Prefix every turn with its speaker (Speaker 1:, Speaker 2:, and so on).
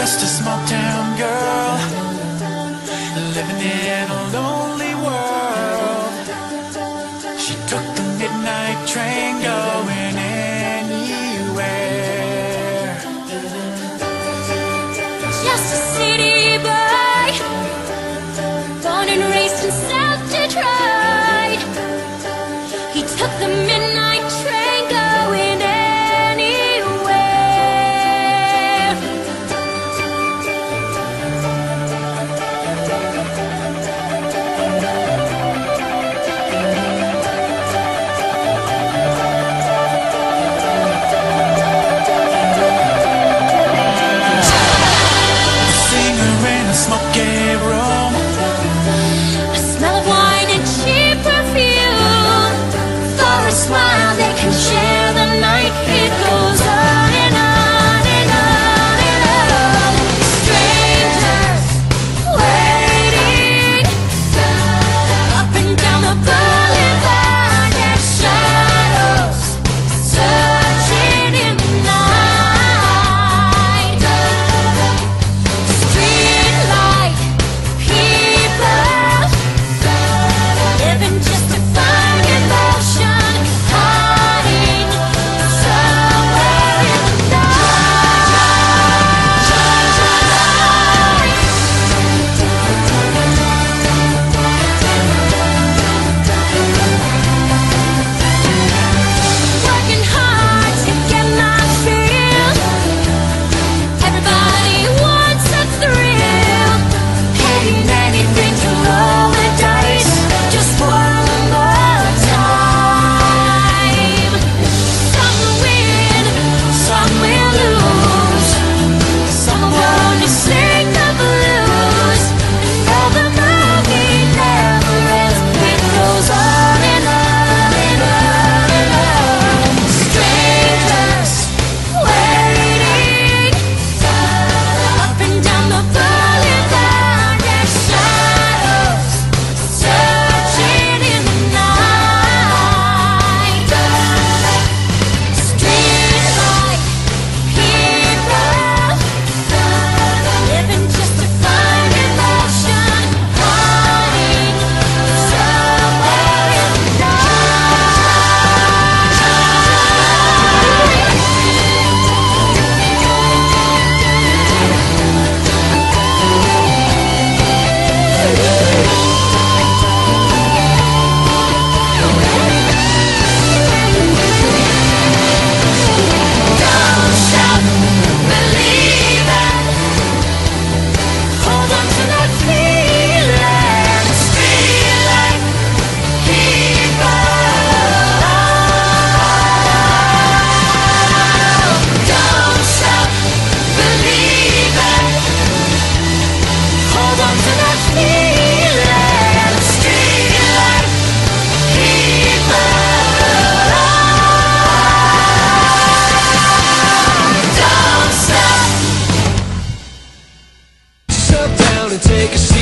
Speaker 1: just a small town girl living in a lonely world. She took the midnight train. down and take a seat.